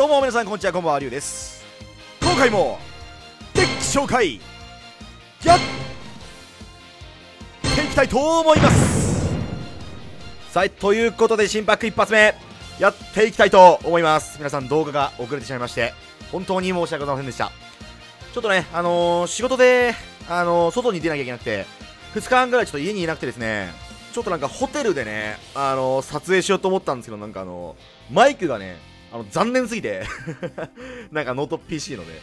どうも皆さんこんにちはこんばんはりゅうです。今回もデッキ紹介やっていきたいと思います。さあということで心拍一発目やっていきたいと思います。皆さん動画が遅れてしまいまして本当に申し訳ございませんでした。ちょっとねあのー、仕事であのー、外に出なきゃいけなくて2日間ぐらいちょっと家にいなくてですねちょっとなんかホテルでね、あのー、撮影しようと思ったんですけど、なんかあの、マイクがね、あの、残念すぎて なんかノート PC ので、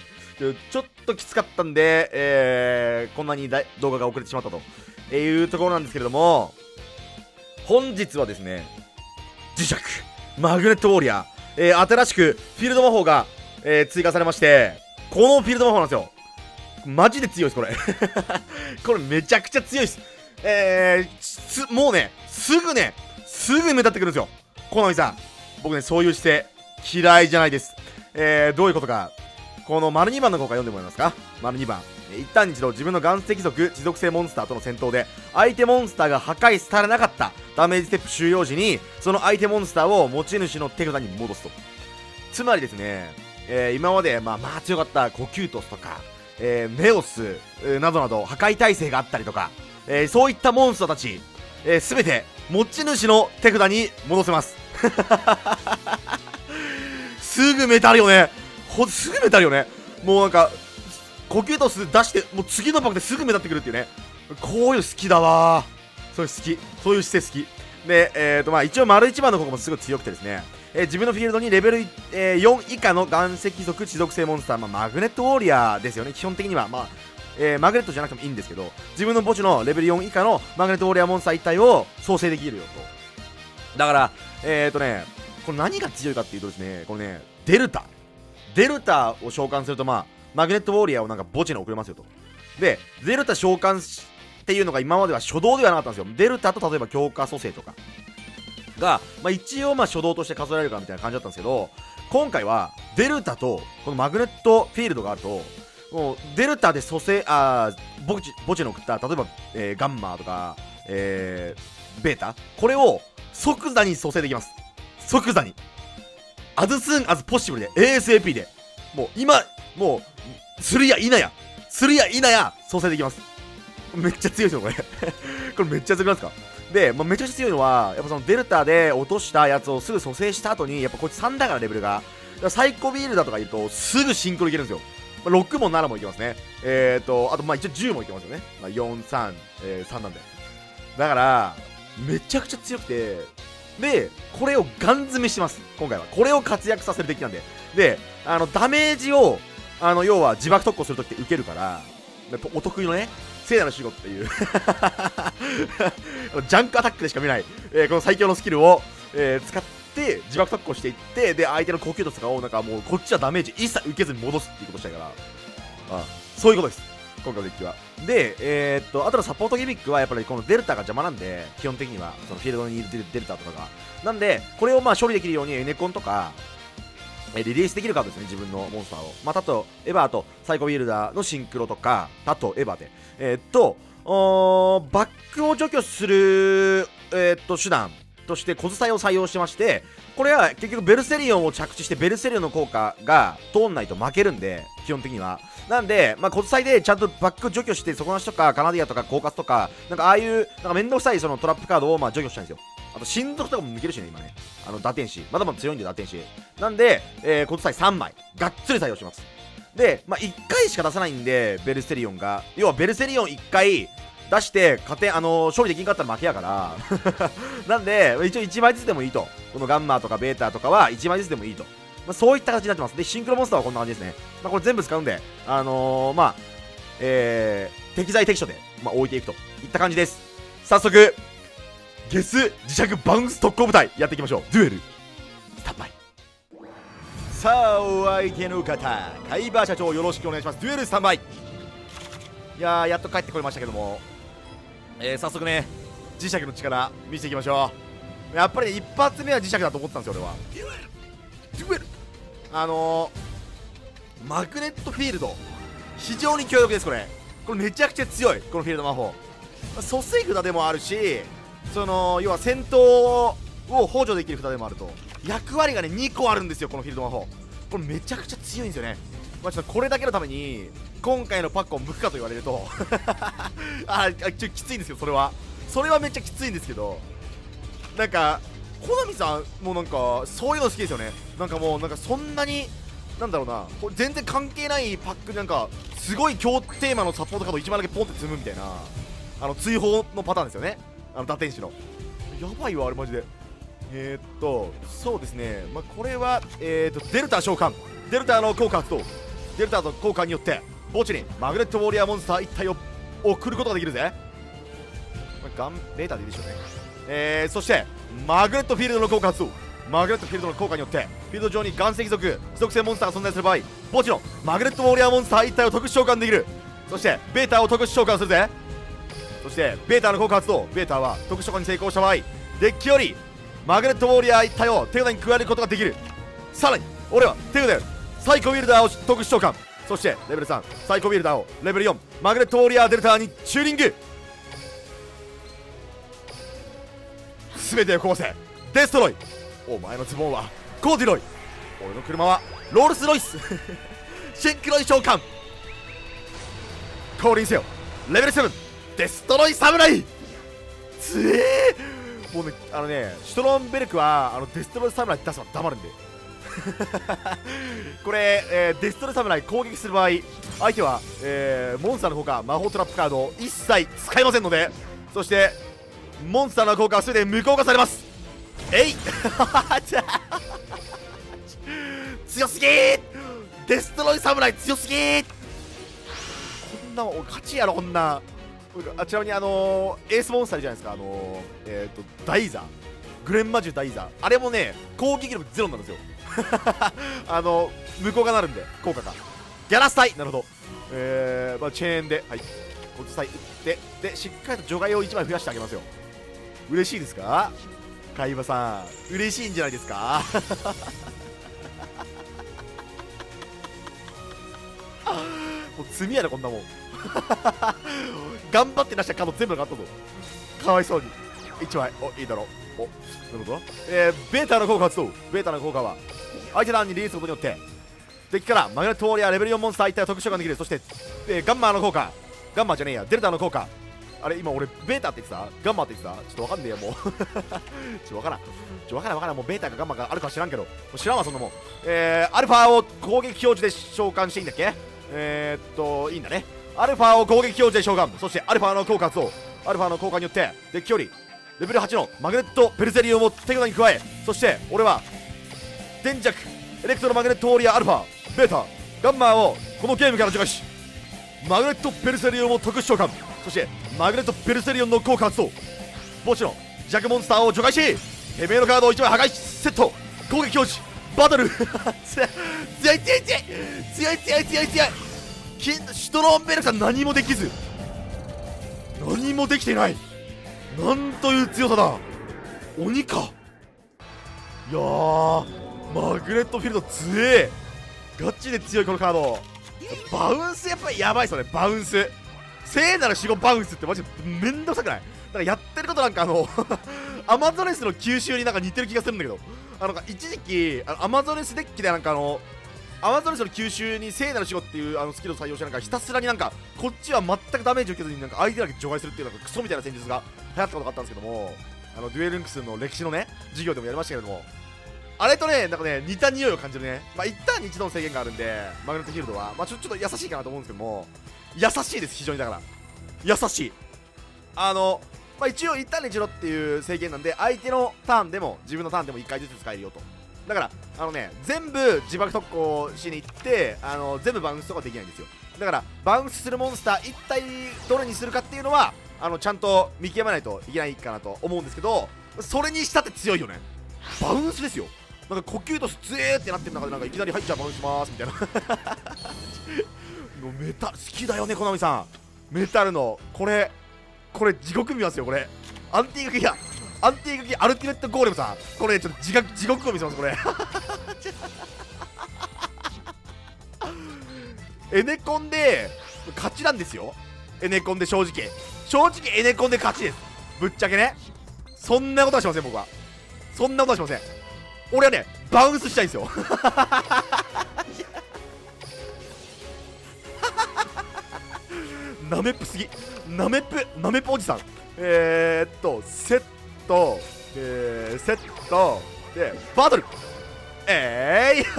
ちょっときつかったんで、えー、こんなに動画が遅れてしまったとえいうところなんですけれども、本日はですね、磁石、マグネットウォーリアー、えー、新しくフィールド魔法が、えー、追加されまして、このフィールド魔法なんですよ。マジで強いです、これ これめちゃくちゃ強いです。えー、もうね、すぐね、すぐ目立ってくるんですよ。コナミさん。僕ね、そういう姿勢、嫌いじゃないです。えー、どういうことか。この丸2番の効果読んでもらえますか？丸2番。一旦一度自分の岩石族持続性モンスターとの戦闘で相手モンスターが破壊されなかったダメージステップ終了時にその相手モンスターを持ち主の手札に戻すとつまりですね、えー、今までまあまあ強かったコキュートスとか、えー、メオス、などなど破壊耐性があったりとかえー、そういったモンスターたち、えー、全て持ち主の手札に戻せます すぐメタルよね。ほすぐメタルよね。もうなんか呼吸と出してもう次のパックですぐメタってくるっていうね。こういう好きだわ。そういう好き。そういう姿勢好き。で、えーとまあ、一応丸1番の方もすごい強くてですね、えー、自分のフィールドにレベル、えー、4以下の岩石族地属性モンスター、まあ、マグネットウォーリアーですよね。基本的には、まあ、えー、マグネットじゃなくてもいいんですけど自分の墓地のレベル4以下のマグネットウォーリアーモンスター1体を創生できるよと。だからえっ、ー、とねこれ何が強いかっていうとですねこれねデルタ。デルタを召喚するとまあマグネットウォーリアーをなんか墓地に送れますよと。でデルタ召喚っていうのが今までは初動ではなかったんですよ。デルタと例えば強化蘇生とか。が、まあ、一応まあ初動として数えられるかみたいな感じだったんですけど今回はデルタとこのマグネットフィールドがあるともうデルタで蘇生あ墓地墓地の送った例えば、えー、ガンマとか、えー、ベータ。これを即座に蘇生できます。即座に。as soon as possible で ASAP で。もう今もうするやいなや。するやいなや蘇生できます。めっちゃ強いですよこれ。これめっちゃ強くないですか？で、まあ、めちゃくちゃ強いのはやっぱそのデルタで落としたやつをすぐ蘇生した後にやっぱこいつ3だからレベルが。サイコビールだとか言うとすぐシンクロいけるんですよ。まあ、6も7もいけますね。えっ、ー、と、あと、まあ一応10もいけますよね。まあ、4、3、えー、3なんで。だから、めちゃくちゃ強くて、で、これをガン詰めしてます。今回は。これを活躍させる敵なんで。で、あの、ダメージを、あの、要は自爆特攻するときって受けるから、お得意のね、聖なる守護っていう ジャンクアタックでしか見ない、えー、この最強のスキルを、えー、使って、自爆特攻していってで相手の呼吸とかをなんかもうこっちはダメージ一切受けずに戻すっていうことしたいからあそういうことです今回のデッキはでえー、っとあとのサポートギミックはやっぱりこのデルタが邪魔なんで基本的にはそのフィールドにいるデルタとかがなんでこれをまあ処理できるようにエネコンとかリリースできるカードですね、自分のモンスターを。まあ、タト、エヴァーとサイコビルダーのシンクロとか、タト、エヴァで。えー、っと、バックを除去する、えー、っと、手段として小伝いを採用してましてこれは結局ベルセリオンを着地してベルセリオンの効果が通んないと負けるんで基本的には。なんで、まあ、小伝いでちゃんとバック除去して底なしとかカナディアとかコーカスとかなんかああいうなんかめんどくさいそのトラップカードをまあ除去したんですよ。あと親族とかも抜けるしね今ね。あの打天使まだまだ強いんで打天使なんで、えー、小伝い3枚。がっつり採用します。で、まあ、1回しか出さないんでベルセリオンが。要はベルセリオン1回出して勝てあのー、勝利できんかったら負けやから。なんで一応1枚ずつでもいいと。このガンマとかベータとかは1枚ずつでもいいと、まあ、そういった形になってます。でシンクロモンスターはこんな感じですね、まあ、これ全部使うんであのー、まあえー、適材適所で、まあ、置いていくといった感じです。早速ゲス磁石バウンス特攻部隊やっていきましょう。デュエルスタンバイ。さあお相手の方カイバー社長よろしくお願いします。デュエルスタンバイ。いやーやっと帰ってこれましたけども。えー、早速ね磁石の力見せていきましょう。やっぱり、ね、一発目は磁石だと思ってたんですよ俺は。デュエル。あのー、マグネットフィールド。非常に強力ですこれ。これめちゃくちゃ強いこのフィールド魔法。蘇生札でもあるしその要は戦闘を補助できる札でもあると。役割がね2個あるんですよこのフィールド魔法。これめちゃくちゃ強いんですよね。まあちょっとこれだけのために今回のパックを剥くかと言われると。あちょきついんですけどそれは。それはめっちゃきついんですけど。なんかコナミさんもなんかそういうの好きですよね。なんかもうなんかそんなになんだろうな。全然関係ないパックなんかすごい強テーマのサポートカード1枚だけポンって積むみたいなあの追放のパターンですよね。あの打天使の。やばいわあれマジで。えー、っとそうですね。まあ、これはえー、っとデルタ召喚。デルタの効果発動。デルタの効果によって墓地にマグネットウォリアーモンスター1体を送ることができるぜ、まあ、ガンレーターでいいでしょうね。えー、そしてマグネットフィールドの効果発動。マグネットフィールドの効果によってフィールド上に岩石族属性モンスターが存在する場合墓地のマグネットウォリアーモンスター1体を特殊召喚できる。そしてベータを特殊召喚するぜ。そしてベータの効果発動。ベータは特殊召喚に成功した場合デッキよりマグネットウォリアー1体を手札に加えることができる。さらに俺は手札でサイコビルダーを特殊召喚。そしてレベル3サイコビルダーをレベル4マグネットウォリアーデルターにチューニング。全てを壊せデストロイ。お前のズボンはコーディロイ。俺の車はロールスロイス。シンクロイ召喚。降臨せよ。レベル7デストロイ侍つえ。ーもうねあのねシュトロンベルクはあのデストロイ侍出すの。黙るんで。これ、えー、デストロイ侍攻撃する場合相手は、えー、モンスターの効果魔法トラップカードを一切使いませんのでそしてモンスターの効果は全て無効化されます。えい。強すぎー。デストロイ侍強すぎー。こんなお勝ちやろこんな。あちなみにあのー、エースモンスターじゃないですか。あのー、えっ、ー、とダイザー。グレンマジュダイザー。あれもね攻撃力ゼロなんですよ。あの無効がなるんで効果が。ギャラスタイ。なるほど。えー、まあ、チェーンではい。コツタイ打ってでしっかりと除外を1枚増やしてあげますよ。嬉しいですか？海馬さん嬉しいんじゃないですか？もう罪やでこんなもん。頑張って出したカード全部があったぞ。かわいそうに。1枚。おいいだろ。うおなるほどえー、ベータの効果発動ベータの効果は。相手団にリリースすることによって敵からマグネットウォーリアレベル4モンスター1体を特殊召喚できる。そして、えー、ガンマーの効果。ガンマーじゃねえや。デルタの効果。あれ今俺ベータって言ってた？ガンマって言ってた？ちょっとわかんねえよもう。ちょっとわからん。ちょっとわからんわからん。もうベータかガンマがあるか知らんけど。知らんわそんなもん。えー、アルファを攻撃表示で召喚していいんだっけ？えー、っといいんだね。アルファを攻撃表示で召喚。そしてアルファの効果発動アルファの効果によってデッキよりレベル8のマグネットベルセリオンを手札に加えそして俺は電磁石エレクトロマグネットウォリアアルファベータガンマーをこのゲームから除外しマグネットペルセリウムを特殊召喚。そしてマグネットペルセリオンの効果発動。墓地の弱モンスターを除外してめえのカードを1枚破壊しセット。攻撃表示バトル。強い強い強い。強い強い強い強い。シュトロンベルさん何もできず。何もできていない。なんという強さだ。鬼か。いやマグネットフィールド強え。ガチで強いこのカード。バウンスやっぱりやばいっすよねバウンス。聖なる死後バウンスってマジでめんどくさくない？なんかやってることなんかあの アマゾネスの吸収になんか似てる気がするんだけど。あの一時期あのアマゾネスデッキでなんかあのアマゾネスの吸収に聖なる死後っていうあのスキルを採用してなんかひたすらになんかこっちは全くダメージを受けずになんか相手だけ除外するっていうなんかクソみたいな戦術が流行ったことがあったんですけどもあのデュエルンクスの歴史のね授業でもやりましたけどもあれとね、なんかね、似た匂いを感じるね。まあ、一旦に一度の制限があるんで、マグネットフィールドは、まあ、ちょちょっと優しいかなと思うんですけども、優しいです非常にだから。優しい。あのまあ、一応1ターンに1度っていう制限なんで相手のターンでも自分のターンでも1回ずつ使えるよと。だからあのね全部自爆特攻しに行ってあの全部バウンスとかできないんですよ。だからバウンスするモンスター1体どれにするかっていうのはあのちゃんと見極めないといけないかなと思うんですけどそれにしたって強いよね。バウンスですよ。なんかコキュートスつえーってなってる中でなんかいきなり入っちゃうバウンしますみたいな。もうメタ好きだよねコナミさん。メタるのこれこれ地獄見ますよこれ。アンティークギア。アンティークギアアルティメットゴーレムさん。これちょっと地獄地獄を見せますこれ。エネコンで勝ちなんですよ。エネコンで正直。正直エネコンで勝ちです。ぶっちゃけね。そんなことはしません僕は。そんなことはしません。俺はねバウンスしたいんですよ。ナメップすぎ。ナメップナメップおじさん。えー、っとセット。えー、セット。でバトル。えーい。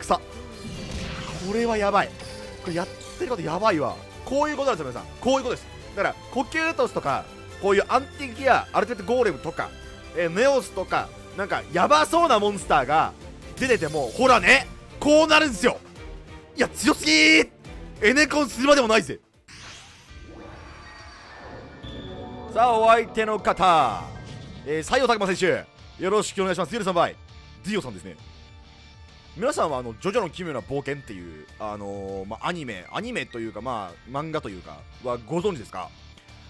草。これはやばい。これやってることやばいわ。こういうことなんですよ皆さん。こういうことです。だから呼吸トスとかこういうアンティギアアルティメットゴーレムとか、えー、ネオスとかなんかやばそうなモンスターが出ててもほらねこうなるんですよ。いや強すぎー。エネコンするまでもないぜ。さあお相手の方。えー、西洋拓磨選手。よろしくお願いします。ゆるさんバイ。ディオさんですね。皆さんはあのジョジョの奇妙な冒険っていうあのー、まあ、アニメアニメというかまあ漫画というかはご存知ですか？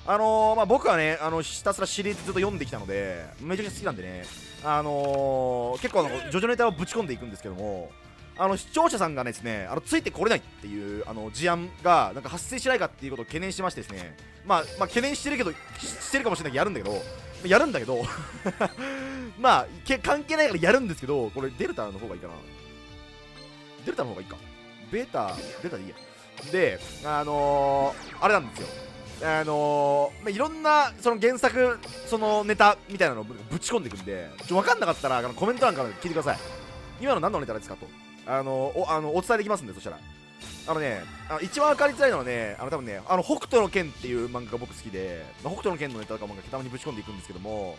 あのー、まあ、僕はねあのひたすらシリーズずっと読んできたのでめちゃくちゃ好きなんでねあのー、結構あのジョジョネタをぶち込んでいくんですけどもあの視聴者さんがですねあのついてこれないっていうあの事案がなんか発生しないかっていうことを懸念してましてですねまあ、まあ、懸念してるけどしてるかもしれないけどやるんだけどやるんだけど まあけ関係ないからやるんですけどこれデルタの方がいいかな。デルタの方がいいか。ベータデルタでいいや。であのー、あれなんですよ。あのー、まあ、いろんなその原作そのネタみたいなのをぶち込んでいくんでちょ分かんなかったらあのコメント欄から聞いてください。今の何のネタですかと。あのおあのお伝えできますんでそしたら。あのねあの一番分かりづらいのはねあの多分ねあの北斗の拳っていう漫画が僕好きで、まあ、北斗の拳のネタとか漫画たまにぶち込んでいくんですけども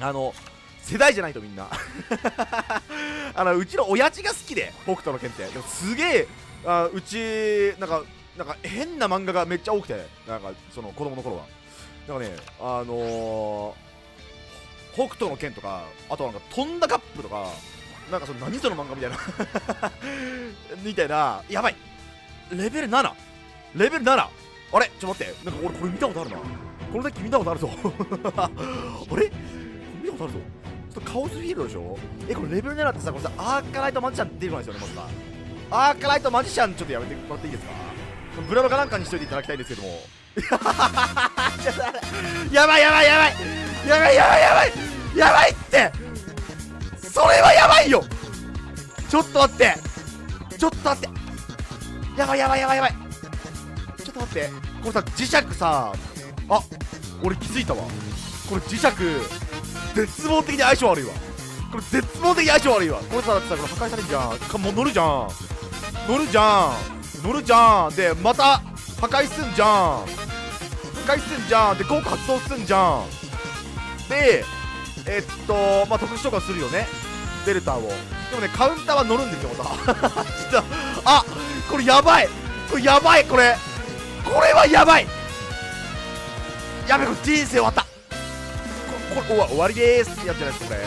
あの世代じゃないとみんな。あのうちの親父が好きで北斗の拳って。でもすげえあうちなんかなんか変な漫画がめっちゃ多くてなんかその子供の頃は。なんかねあのー、北斗の拳とかあとなんか飛んだカップとかなんかその何その漫画みたいな みたいなやばい。レベル7レベル 7! あれ？ちょっと待って。なんか俺これ見たことあるな。このデッキ見たことあるぞ。あれ？見たことあるぞ。ちょっとカオスフィールドでしょ？えこれレベル7ってさこれさアーカライトマジシャン出てこないですよねまずさアーカライトマジシャンちょっとやめてもらっていいですか？ブラロかなんかにしといていただきたいんですけども。やばいやばいやばい。やばいやばいやばい。やばいって。それはやばいよ。ちょっと待って。ちょっと待って。やばいやばいやばいやばい。ちょっと待って。これさ磁石さ。あ俺気づいたわ。これ磁石絶望的に相性悪いわ。これ絶望的に相性悪いわ。これさだってさこれ破壊されるじゃん。かもう乗るじゃん。乗るじゃん。乗るじゃん。でまた破壊すんじゃん。破壊すんじゃん。で効果発動すんじゃん。でえっとまあ特殊召喚するよね。デルタを。でもねカウンターは乗るんですよまた。あこれやばい。これやばいこれ。これはやばい。やべこれ人生終わった。これ終わりです。ってやつじゃないですかこれ。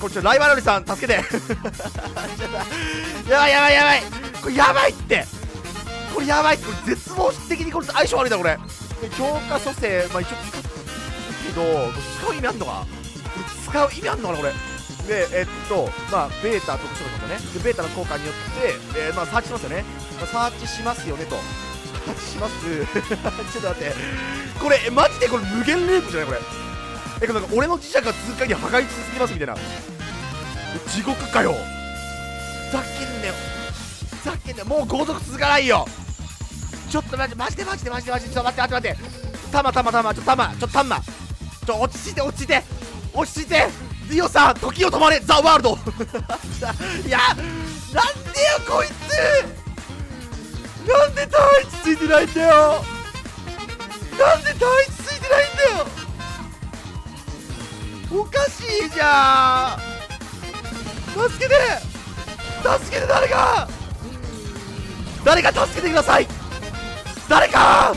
これちょライバルリさん助けて。やばいやばいやばい。これやばいって。これやばい。これ絶望的にこれ相性悪いだこれ。強化蘇生まあ一応使うけど使う意味あんのか？使う意味あんのかなこれ。でえっとまあベータ特殊とね。でベータの効果によって、えー、まあサーチしますよね、まあ、サーチしますよねと。サーチします。ちょっと待って。これマジでこれ無限ループじゃない？これ。えなんか俺の磁石が通過に破壊しすぎますみたいな。地獄かよ。ふざけんなよ。ふざけんなもう後続続かないよ。ちょっと待ってマジでマジでマジでマジで。ちょっと待って待って待って。たまたまたまちょっとたまちょっとたまちょ落ち着いて落ち着いて。落ち着いて。ディオさん時を止まれ。ザ・ワールド。いやなんでよこいつ。なんで単一ついてないんだよ。なんで単一ついてないんだよ。おかしいじゃん。助けて。助けて誰か。誰か助けてください。誰か